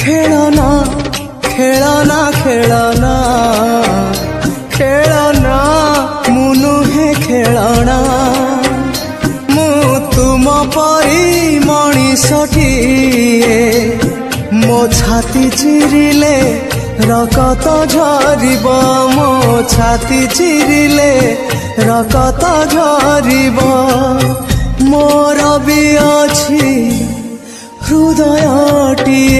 খেলনা খেলনা খেলনা খেলনা ମୁଁ ନୁହେଁ ଖେଳଣା ମୁଁ ତୁମ ପରି ମଣିଷଟିଏ ମୋ ଛାତି ଚିରିଲେ ରକତ ଝରିବ ମୋ ଛାତି ଚିରିଲେ ରକତ ଝରିବ ମୋର ବି ଅଛି ହୃଦୟଟିଏ